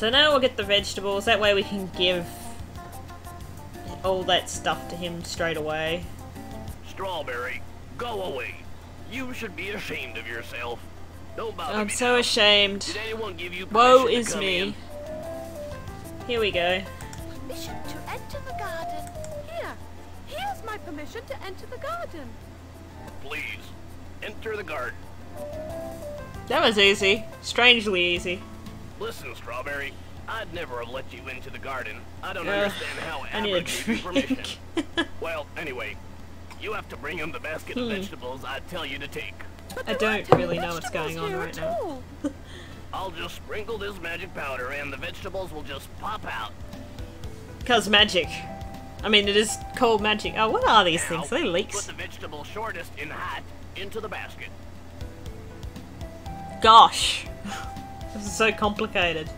so now we'll get the vegetables. That way we can give all that stuff to him straight away. Strawberry, go away. You should be ashamed of yourself. Don't bother I'm me so now. ashamed. Did anyone give you Woe is me. in? Here we go. Permission to enter the garden. Here. Here's my permission to enter the garden. Please, enter the garden. That was easy. Strangely easy. Listen, Strawberry, I'd never have let you into the garden. I don't Ugh, understand how I need a Abra gave you permission. well, anyway, you have to bring him the basket of Hmm. vegetables I tell you to take. I don't really know what's going on here right now. I'll just sprinkle this magic powder and the vegetables will just pop out. Cause magic. I mean, it is called magic. Oh, what are these Now, things? Are they Put leeks? the vegetable shortest in height into the basket. Gosh. This is so complicated.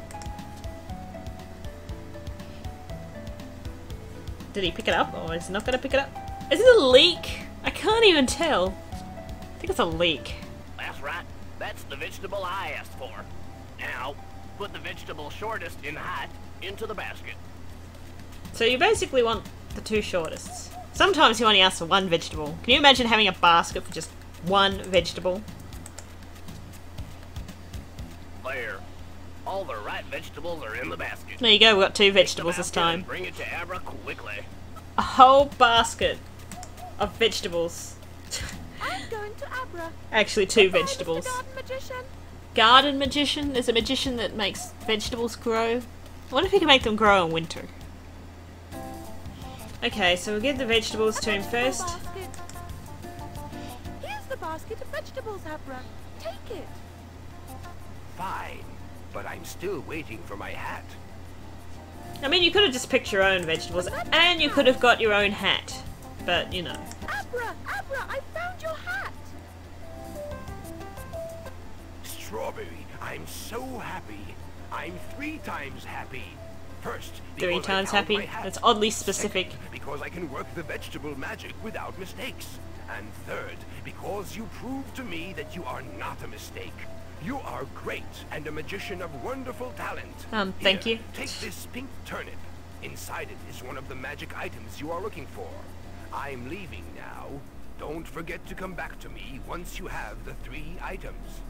Did he pick it up? Or is he not going to pick it up? Is it a leek? I can't even tell. I think it's a leek. That's right. That's the vegetable I asked for. Now, put the vegetable shortest in height into the basket. So you basically want the two shortest. Sometimes you only ask for one vegetable. Can you imagine having a basket for just one vegetable? There. All the right vegetables are in the basket. There you go, we've got two vegetables this time. Bring it to Abra quickly. A whole basket of vegetables. I'm going to Abra. Actually, two Goodbye, vegetables. Garden magician. Garden magician? There's a magician that makes vegetables grow. I wonder if he can make them grow in winter. Okay, so we'll give the vegetables to A him first. basket. Here's the basket of vegetables, Abra. Take it. Fine, but I'm still waiting for my hat. I mean, you could have just picked your own vegetables, and you could have got your own hat. But, you know. Abra, Abra, I found your hat. Strawberry, I'm so happy. I'm three times happy. First, Three because I times happy? That's oddly specific. Second, because I can work the vegetable magic without mistakes. And third, because you proved to me that you are not a mistake. You are great and a magician of wonderful talent. Um, thank Here, you. Take this pink turnip. Inside it is one of the magic items you are looking for. I'm leaving now. Don't forget to come back to me once you have the three items.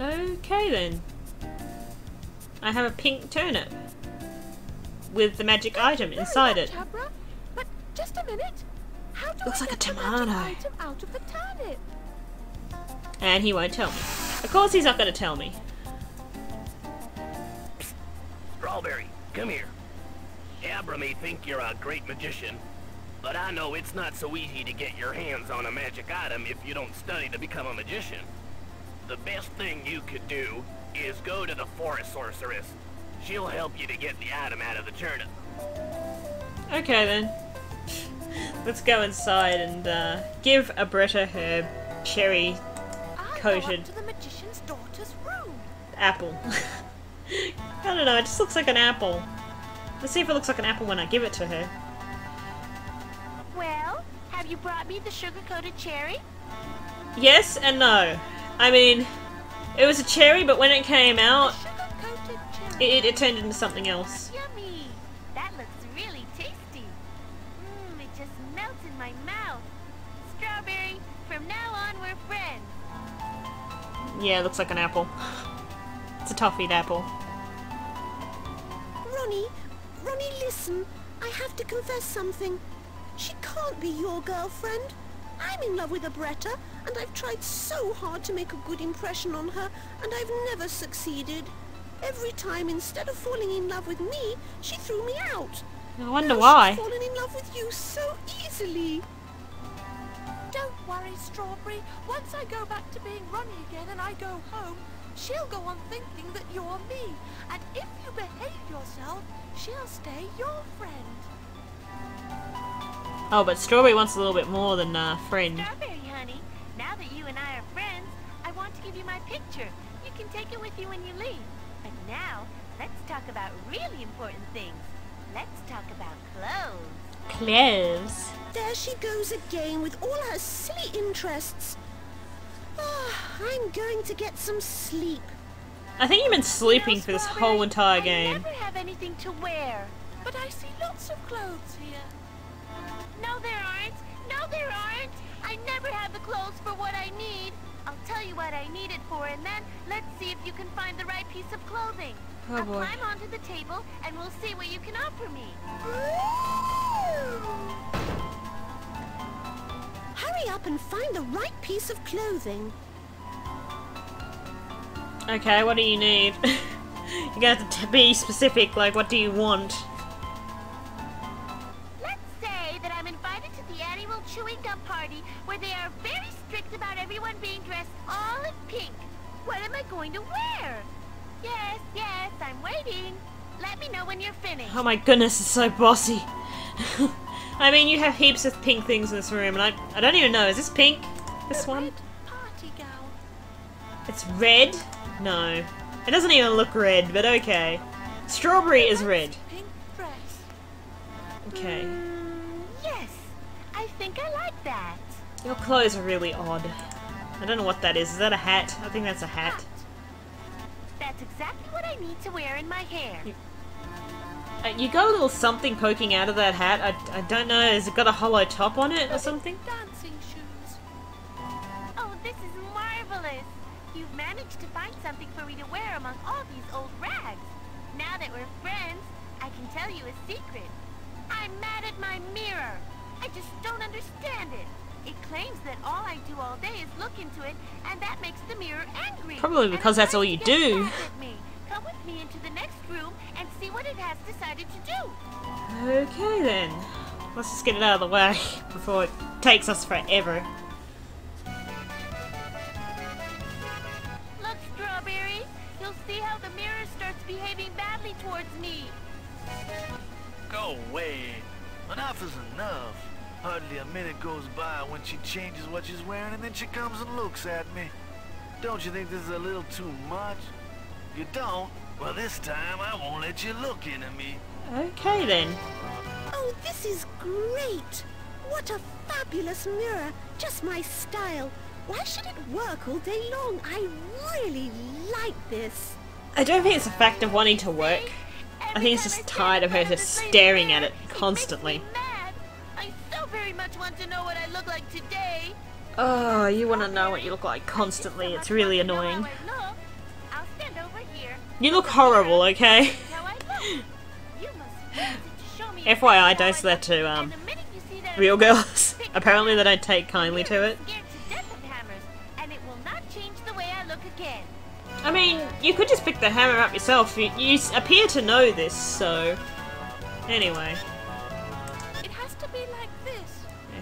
Okay then. I have a pink turnip. With the magic item inside much, it. Abra. But just a minute. How do Looks I like a get the tomato. magic item out of the turnip? And he won't tell me. Of course he's not going to tell me. Strawberry, come here. Abra may think you're a great magician, but I know it's not so easy to get your hands on a magic item if you don't study to become a magician. The best thing you could do is go to the forest sorceress. She'll help you to get the item out of the turnip. Okay then. Let's go inside and uh, give Abretta her cherry I Coated. go up to the magician's daughter's room. apple. I don't know, it just looks like an apple. Let's see if it looks like an apple when I give it to her. Well, have you brought me the sugar-coated cherry? Yes and no. I mean, it was a cherry, but when it came out, it, it turned into something else. Yeah, it looks like an apple. It's a toffeed apple. Ronnie, Ronnie, listen. I have to confess something. She can't be your girlfriend. I'm in love with Abretta, and I've tried so hard to make a good impression on her, and I've never succeeded. Every time, instead of falling in love with me, she threw me out. I wonder Now why. She's fallen in love with you so easily. Don't worry, Strawberry. Once I go back to being Ronnie again and I go home, she'll go on thinking that you're me. And if you behave yourself, she'll stay your friend. Oh, but Strawberry wants a little bit more than uh, friend. Strawberry, honey, now that you and I are friends, I want to give you my picture. You can take it with you when you leave. But now, let's talk about really important things. Let's talk about clothes. Cloves. There she goes again with all her silly interests. Ah, I'm going to get some sleep. I think you've been sleeping for this whole entire game. I never have anything to wear. But I see lots of clothes here. No, there aren't. No, there aren't. I never have the clothes for what I need. I'll tell you what I need it for, and then let's see if you can find the right piece of clothing. Oh, I'll boy. climb onto the table, and we'll see what you can offer me. Hurry up and find the right piece of clothing. Okay, what do you need? You're gonna have to be specific, like, what do you want? Let's say that I'm invited to the annual chewing gum party where they are very strict about everyone being dressed all in pink. What am I going to wear? Yes, yes, I'm waiting. Let me know when you're finished. Oh my goodness, it's so bossy. I mean, you have heaps of pink things in this room, and I, I don't even know, is this pink? This The one? party gown. It's red? No. It doesn't even look red, but okay. Strawberry is red. Pink dress. Okay. Mm, yes, I think I like that. Your clothes are really odd. I don't know what that is. Is that a hat? I think that's a hat. That's exactly what I need to wear in my hair. Uh, you got a little something poking out of that hat. I, I don't know. Has it got a hollow top on it or something? Dancing shoes. Oh, this is marvelous. You've managed to find something for me to wear among all these old rags. Now that we're friends, I can tell you a secret. I'm mad at my mirror. I just don't understand it. It claims that all I do all day is look into it, and that makes the mirror angry. Probably because that's all you do. mad at me. Come with me into the next room and see what it has decided to do. Okay then. Let's just get it out of the way before it takes us forever. Look, Strawberry. You'll see how the mirror starts behaving badly towards me. Go away. Enough is enough. Hardly a minute goes by when she changes what she's wearing and then she comes and looks at me. Don't you think this is a little too much? You don't? Well, this time I won't let you look into me. Okay then. Oh, this is great! What a fabulous mirror! Just my style. Why should it work all day long? I really like this. I don't think it's a fact of wanting to work. I think it's just tired of her just front of the staring at it makes me constantly. Much want to know what I look like today. Oh, you want to know what you look like constantly. It's really So much want annoying. to know how I look. I'll stand over here. You look horrible, okay? How I look. You must use it to show me FYI, exactly don't how I say that to, um, And the minute you see that I Real girls. Apparently they don't take kindly to it. scared to death of hammers, and it will not change the way I look again. I mean, you could just pick the hammer up yourself. You, you appear to know this, so... Anyway,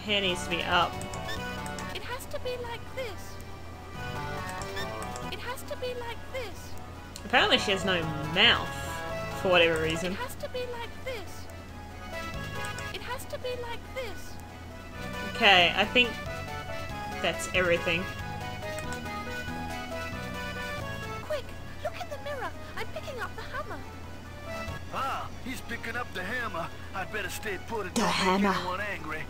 this. your hair needs to be up. It has to be like this. It has to be like this. Apparently she has no mouth, for whatever It reason. has to be like this. It has to be like this. Okay, I think that's everything. Quick, look in the mirror. I'm picking up the hammer. Ah, he's picking up the hammer. I'd better stay put and The don't hammer. make anyone angry.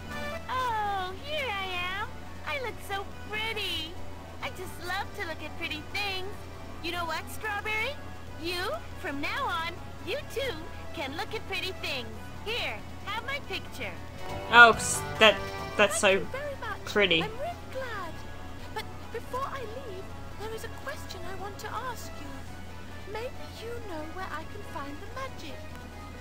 Just love to look at pretty things. You know what, Strawberry? You, from now on, you too, can look at pretty things. Here, have my picture. Oh, that that's Thank so you very much. pretty. I'm really glad. But before I leave, there is a question I want to ask you. Maybe you know where I can find the magic.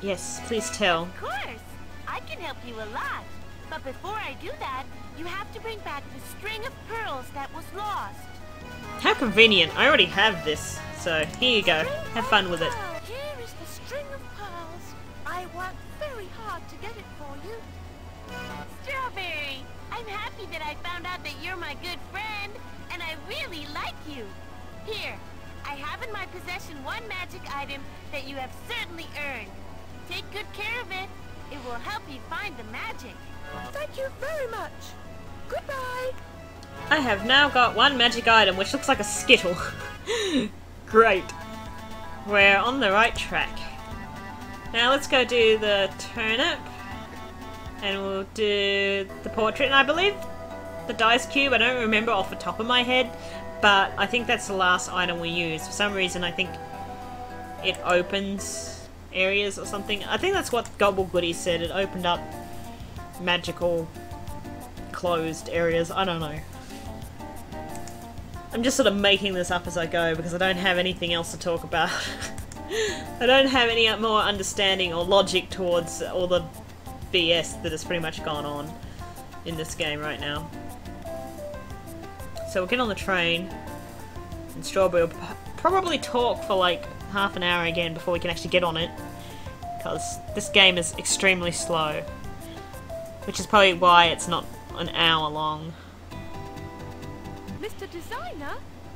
Yes, please tell. Of course, I can help you a lot. But before I do that, you have to bring back the string of pearls that was lost. How convenient. I already have this. So, here you go. Have fun with it. Here is the string of pearls. I worked very hard to get it for you. Strawberry, I'm happy that I found out that you're my good friend, and I really like you. Here, I have in my possession one magic item that you have certainly earned. Take good care of it. It will help you find the magic. Thank you very much. Goodbye. I have now got one magic item, which looks like a skittle. Great. We're on the right track. Now let's go do the turnip. And we'll do the portrait, and I believe the dice cube. I don't remember off the top of my head. but I think that's the last item we use. For some reason, I think it opens areas or something. I think that's what Gobble Goody said. It opened up magical closed areas. I don't know. I'm just sort of making this up as I go because I don't have anything else to talk about. I don't have any more understanding or logic towards all the BS that has pretty much gone on in this game right now. So we'll get on the train, and Strawberry will probably talk for like half an hour again before we can actually get on it, because this game is extremely slow, which is probably why it's not an hour long. Mr. Designer,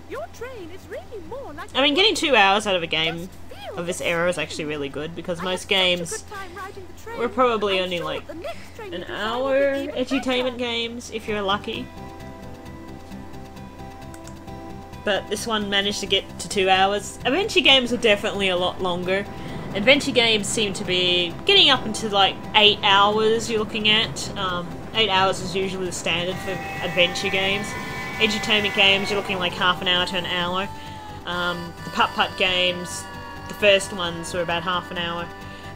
your train is really more like I mean, getting two hours out of a game of this era is actually really good because most games were probably only like an hour edutainment games if you're lucky. But this one managed to get to two hours. Adventure games are definitely a lot longer. Adventure games seem to be getting up into like eight hours you're looking at. Um, eight hours is usually the standard for adventure games. Edutainment games, you're looking like half an hour to an hour. Um, the Putt-Putt games, the first ones were about half an hour,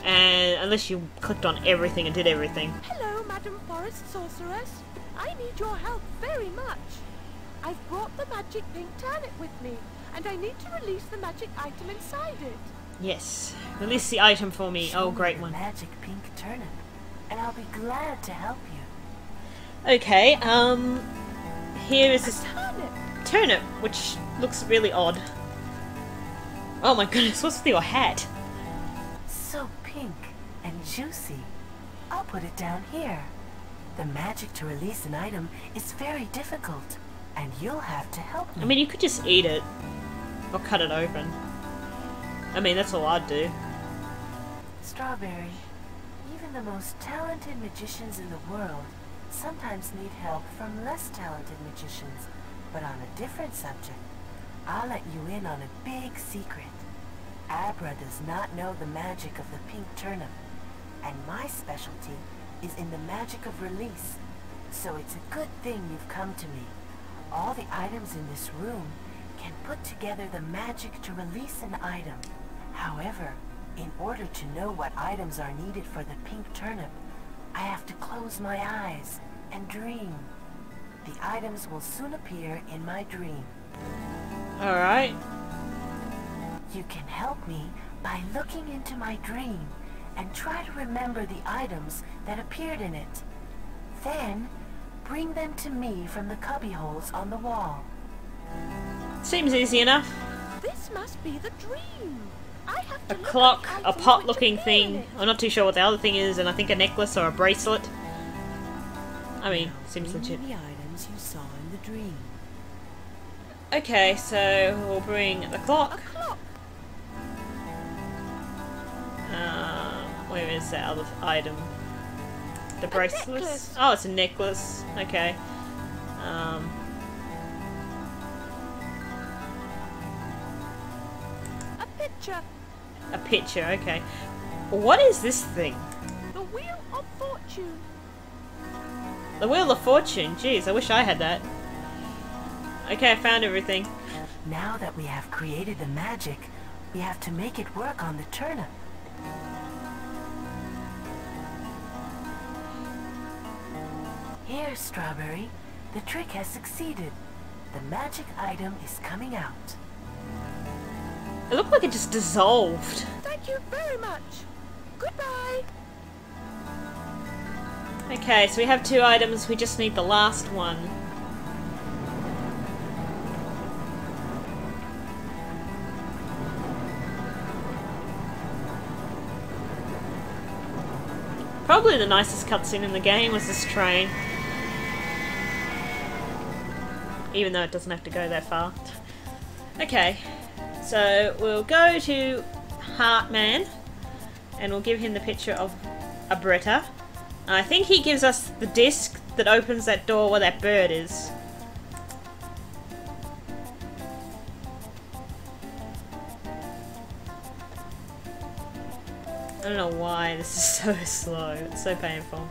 and unless you clicked on everything and did everything. Hello, Madam Forest Sorceress. I need your help very much. I've brought the magic pink turnip with me, and I need to release the magic item inside it. Yes, release the item for me. Show Oh, great one. magic pink turnip, and I'll be glad to help you. Okay, um, here is this Turnip! turnip, which looks really odd. Oh my goodness, what's with your hat? So pink and juicy. I'll put it down here. The magic to release an item is very difficult, and you'll have to help me. I mean, you could just eat it, or cut it open. I mean, that's all I'd do. Strawberry, even the most talented magicians in the world sometimes need help from less talented magicians, but on a different subject. I'll let you in on a big secret. Abra does not know the magic of the pink turnip, and my specialty is in the magic of release. So it's a good thing you've come to me. All the items in this room can put together the magic to release an item. However, in order to know what items are needed for the pink turnip, I have to close my eyes and dream. The items will soon appear in my dream. Alright. You can help me by looking into my dream and try to remember the items that appeared in it. Then, bring them to me from the cubbyholes on the wall. Seems easy enough. This must be the dream. I have A to look at clock, a pot looking thing. I'm not too sure what the other thing is, and I think a necklace or a bracelet. I mean, seems legit. the items you saw in the dream. Okay, so we'll bring the clock. clock. Uh, where is that other item? The bracelet? Oh, it's a necklace. Okay. Um, picture. a picture, okay. What is this thing? The wheel of fortune. The Wheel of Fortune. Jeez, I wish I had that. Okay, I found everything. Now that we have created the magic, we have to make it work on the turnip. Here, Strawberry. The trick has succeeded. The magic item is coming out. It looked like it just dissolved. Thank you very much. Goodbye. Okay, so we have two items, we just need the last one. Probably the nicest cutscene in the game was this train. Even though it doesn't have to go that far. Okay, so we'll go to Heartman and we'll give him the picture of Abretta. I think he gives us the disc that opens that door where that bird is. I don't know why this is so slow. It's so painful.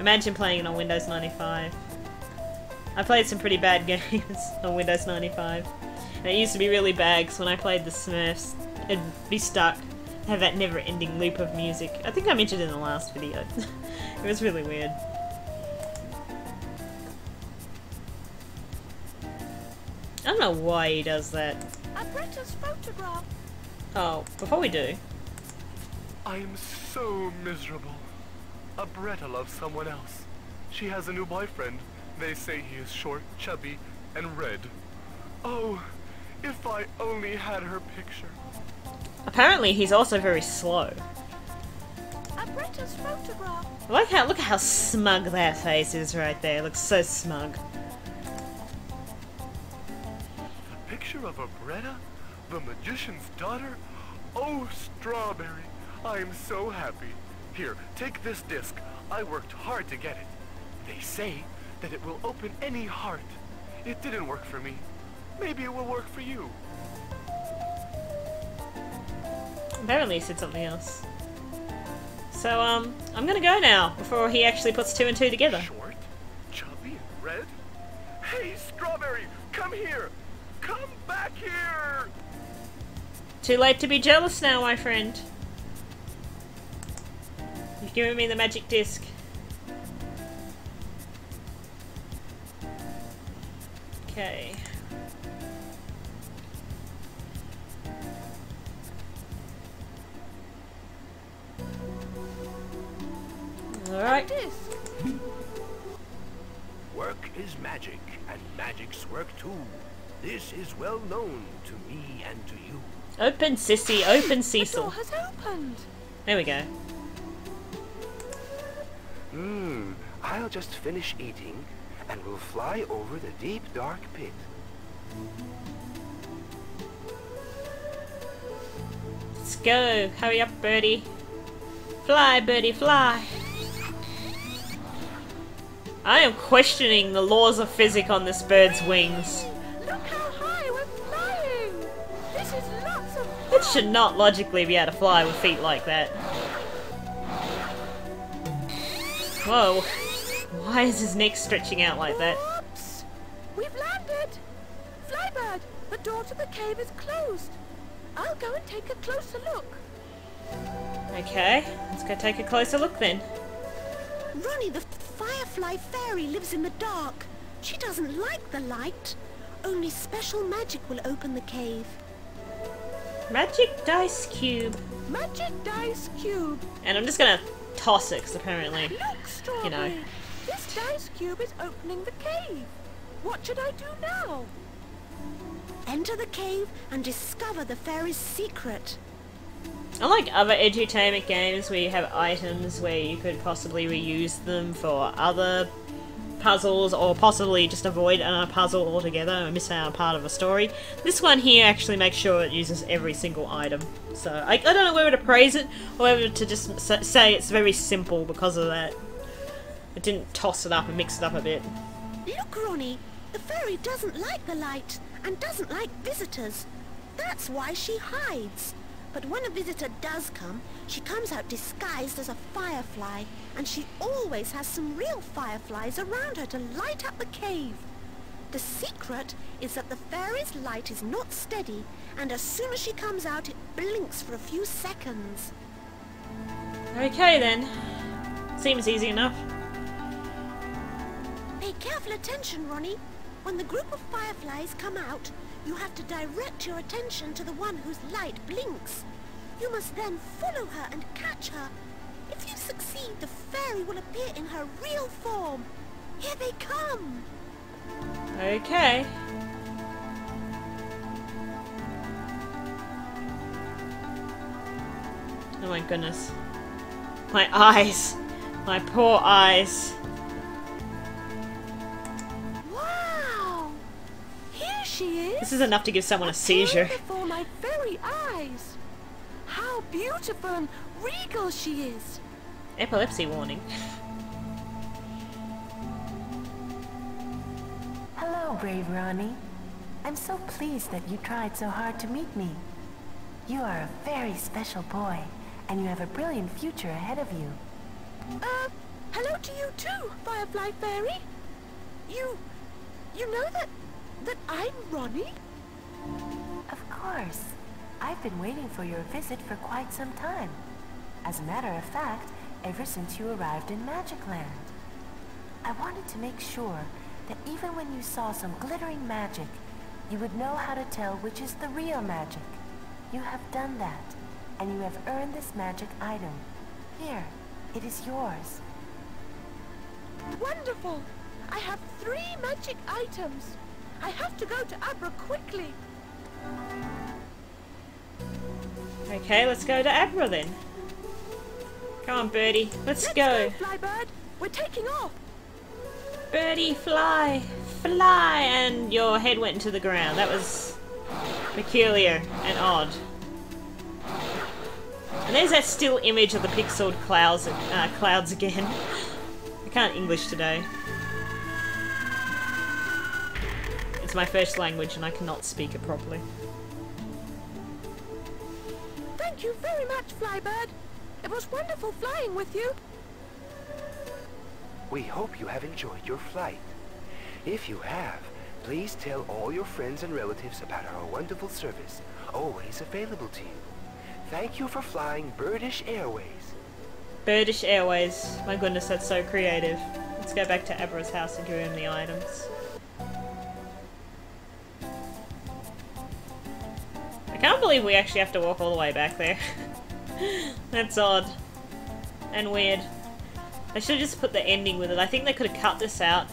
Imagine playing it on Windows 95. I played some pretty bad games on Windows 95. And it used to be really bad because when I played the Smurfs, it'd be stuck. Have that never-ending loop of music. I think I mentioned it in the last video. it was really weird. I don't know why he does that. Abretta's photograph. Oh, before we do, I am so miserable. Abretta loves someone else. She has a new boyfriend. They say he is short, chubby, and red. Oh, if I only had her picture. apparently he's also very slow. Abretta's. I like how look at how smug that face is right there. It looks so smug. The picture of Abretta? The magician's daughter? Oh, Strawberry, I am so happy. Here, take this disc. I worked hard to get it. They say that it will open any heart. It didn't work for me. Maybe it will work for you. Apparently he said something else. So um, I'm gonna go now before he actually puts two and two together. Short, chubby, and red? Hey, Strawberry, come here! Come back here! Too late to be jealous now, my friend. You've given me the magic disc. Okay. Alright. Work is magic, and magic's work too. This is well known to me and to you. Open Sissy, open The door has opened. There we go. Hmm, I'll just finish eating, and we'll fly over the deep, dark pit. Let's go. Hurry up, birdie. Fly, birdie, fly. I am questioning the laws of physics on this bird's wings. Look how high we're flying. This is lots of It should not logically be able to fly with feet like that. Whoa. Why is his neck stretching out like that? Whoops! We've landed! Flybird, the door to the cave is closed. I'll go and take a closer look. Okay, let's go take a closer look then. Ronnie, the firefly fairy lives in the dark. She doesn't like the light. Only special magic will open the cave. Magic dice cube. Magic dice cube. And I'm just gonna toss it, because apparently... Look, You know. This dice cube is opening the cave. What should I do now? Enter the cave and discover the fairy's secret. Unlike other edutainment games where you have items where you could possibly reuse them for other puzzles or possibly just avoid a puzzle altogether and miss out part of a story, this one here actually makes sure it uses every single item. So I, I don't know whether to praise it or whether to just say it's very simple because of that. It didn't toss it up and mix it up a bit. Look, Ronnie, the fairy doesn't like the light and doesn't like visitors. That's why she hides. But when a visitor does come, she comes out disguised as a firefly, and she always has some real fireflies around her to light up the cave. The secret is that the fairy's light is not steady, and as soon as she comes out, it blinks for a few seconds. Okay then. Seems easy enough. Pay careful attention, Ronnie. When the group of fireflies come out, you have to direct your attention to the one whose light blinks. You must then follow her and catch her. If you succeed, the fairy will appear in her real form. Here they come. Okay. Oh my goodness. My eyes. My poor eyes. This is enough to give someone a seizure. Before my very eyes. How beautiful and regal she is. Epilepsy warning. Hello, brave Ronnie. I'm so pleased that you tried so hard to meet me. You are a very special boy, and you have a brilliant future ahead of you. Uh, hello to you too, Firefly Fairy. You, You know that... that I'm Ronnie? Of course. I've been waiting for your visit for quite some time. As a matter of fact, ever since you arrived in Magic Land. I wanted to make sure that even when you saw some glittering magic, you would know how to tell which is the real magic. You have done that, and you have earned this magic item. Here, it is yours. Wonderful! I have three magic items. I have to go to Abra quickly. Okay, let's go to Abra then. Come on, Birdie. Let's, Let's go. go, Flybird. We're taking off. Birdie, fly, fly, and your head went into the ground. That was peculiar and odd. And there's that still image of the pixeled clouds, uh, clouds again. I can't English today. It's my first language and I cannot speak it properly. Thank you very much, Flybird. It was wonderful flying with you. We hope you have enjoyed your flight. If you have, please tell all your friends and relatives about our wonderful service, always available to you. Thank you for flying Birdish Airways. Birdish Airways. My goodness, that's so creative. Let's go back to Abra's house and give him the items. Can't believe we actually have to walk all the way back there. that's odd. And weird. I should have just put the ending with it. I think they could have cut this out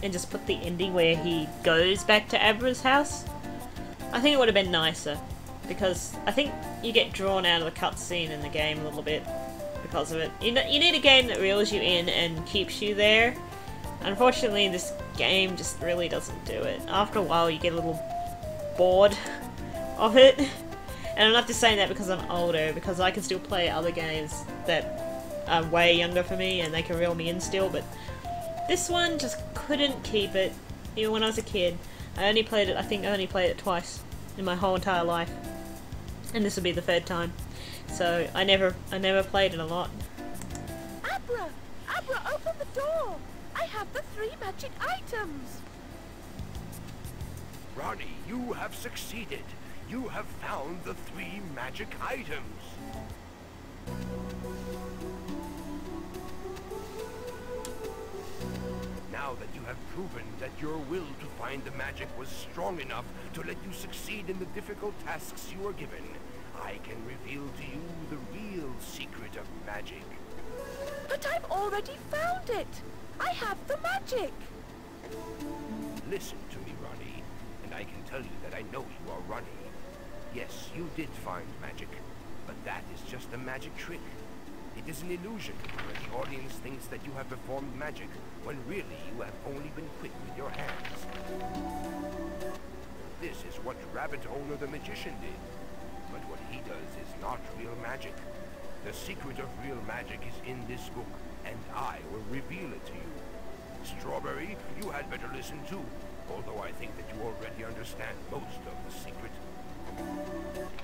and just put the ending where he goes back to Abra's house. I think it would have been nicer. Because I think you get drawn out of the cutscene in the game a little bit because of it. You, know, you need a game that reels you in and keeps you there. Unfortunately, this game just really doesn't do it. After a while, you get a little bored of it. And I'm not just saying that because I'm older, because I can still play other games that are way younger for me and they can reel me in still, but this one just couldn't keep it. Even when I was a kid, I only played it, I think I only played it twice in my whole entire life. And this will be the third time. So I never I never played it a lot. Abra! Abra, open the door! I have the three magic items! Ronnie, you have succeeded. You have found the three magic items. Now that you have proven that your will to find the magic was strong enough to let you succeed in the difficult tasks you were given, I can reveal to you the real secret of magic. But I've already found it! I have the magic! Listen to me, Ronnie, and I can tell you that I know you are Ronnie. Yes, you did find magic, but that is just a magic trick. It is an illusion where the audience thinks that you have performed magic, when really you have only been quick with your hands. This is what Rabbit Owner the Magician did. But what he does is not real magic. The secret of real magic is in this book, and I will reveal it to you. Strawberry, you had better listen too, although I think that you already understand most of the secret.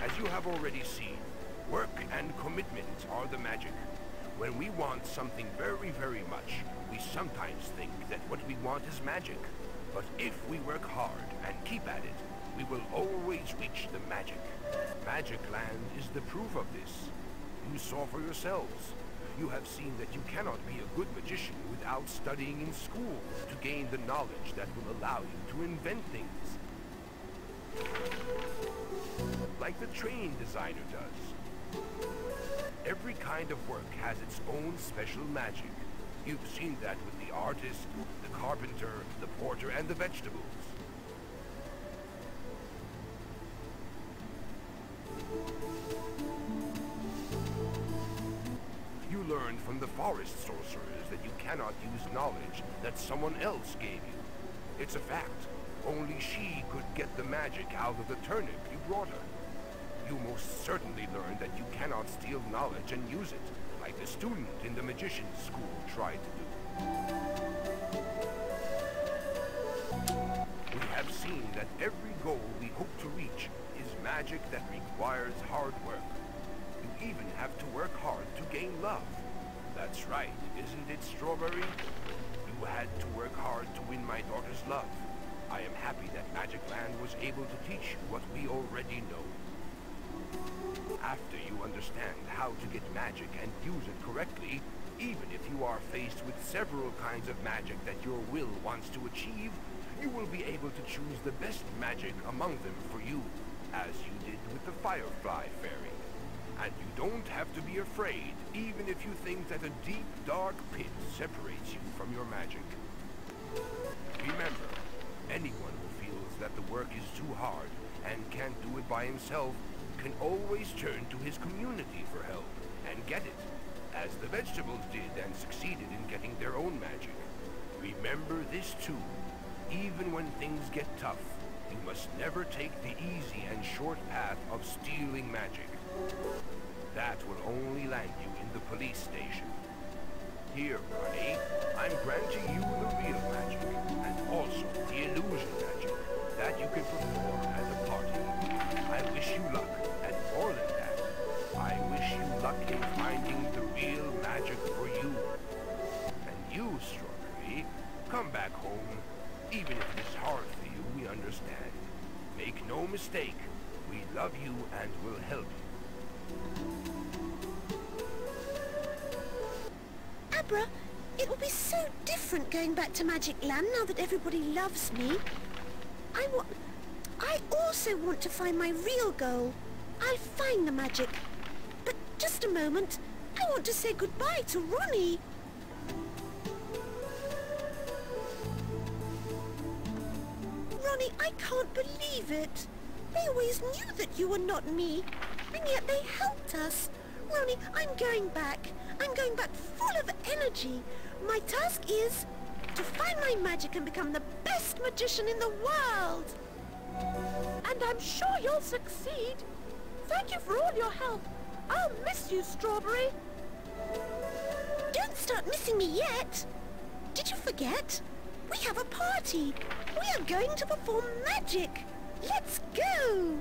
As you have already seen, work and commitment are the magic. When we want something very, very much, we sometimes think that what we want is magic. But if we work hard and keep at it, we will always reach the magic. Magic Land is the proof of this. You saw for yourselves. You have seen that you cannot be a good magician without studying in school to gain the knowledge that will allow you to invent things. Like the train designer does. Every kind of work has its own special magic. You've seen that with the artist, the carpenter, the porter, and the vegetables. You learned from the forest sorcerers that you cannot use knowledge that someone else gave you. It's a fact. Only she could get the magic out of the turnip you brought her. You most certainly learned that you cannot steal knowledge and use it, like the student in the magician's school tried to do. We have seen that every goal we hope to reach is magic that requires hard work. You even have to work hard to gain love. That's right, isn't it, Strawberry? You had to work hard to win my daughter's love. I am happy that Magic Land was able to teach you what we already know. After you understand how to get magic and use it correctly, even if you are faced with several kinds of magic that your will wants to achieve, you will be able to choose the best magic among them for you, as you did with the Firefly Fairy. And you don't have to be afraid, even if you think that a deep, dark pit separates you from your magic. Remember, anyone who feels that the work is too hard and can't do it by himself can always turn to his community for help and get it, as the vegetables did and succeeded in getting their own magic. Remember this too, even when things get tough, you must never take the easy and short path of stealing magic. That will only land you in the police station. Here, Ronnie, I'm granting you the real magic, and also the illusion magic, that you can perform at the party. I wish you luck, I wish you luck in finding the real magic for you. And you, Strawberry, come back home. Even if it is hard for you, we understand. Make no mistake, we love you and will help you. Abra, it will be so different going back to Magic Land now that everybody loves me. I want... I also want to find my real goal. I'll find the magic. Just a moment. I want to say goodbye to Ronnie. Ronnie, I can't believe it. They always knew that you were not me. And yet they helped us. Ronnie, I'm going back. I'm going back full of energy. My task is to find my magic and become the best magician in the world. And I'm sure you'll succeed. Thank you for all your help. I'll miss you, Strawberry. Don't start missing me yet. Did you forget? We have a party. We are going to perform magic. Let's go.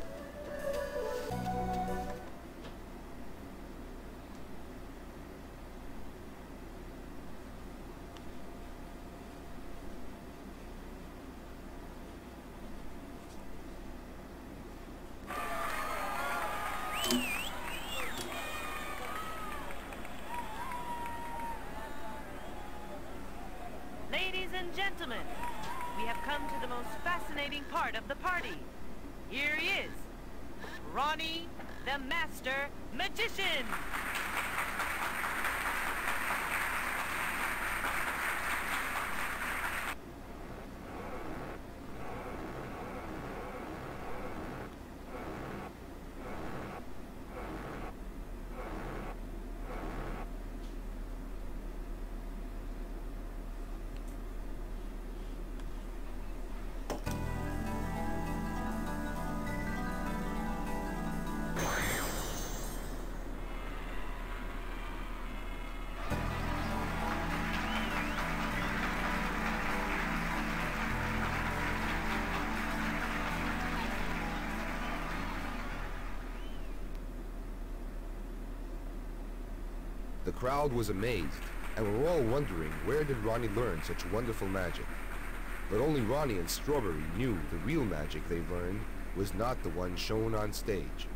Crowd was amazed, and were all wondering where did Ronnie learn such wonderful magic. But only Ronnie and Strawberry knew the real magic they learned was not the one shown on stage.